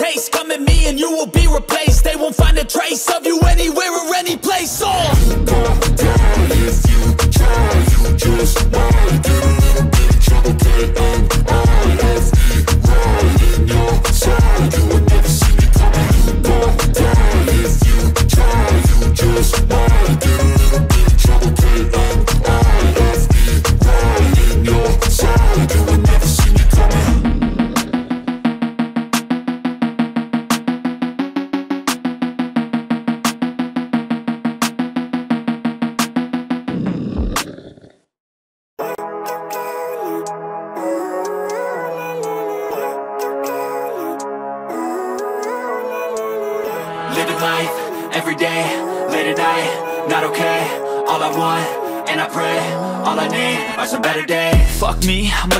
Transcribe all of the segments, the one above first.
taste, come at me and you will be replaced. They won't find a trace of you Fuck me, I'm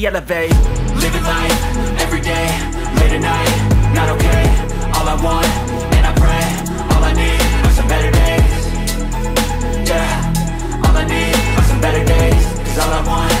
elevate. Living life, every day, late at night, not okay. All I want, and I pray, all I need are some better days. Yeah, all I need are some better days. Cause all I want,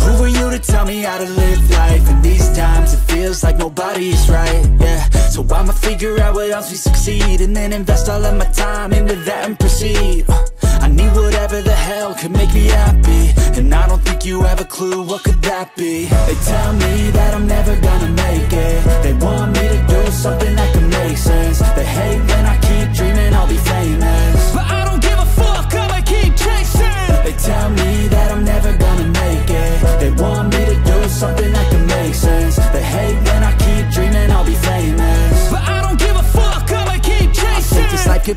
who are you to tell me how to live life? In these times it feels like nobody is right, yeah So I'ma figure out what else we succeed And then invest all of my time into that and proceed uh, I need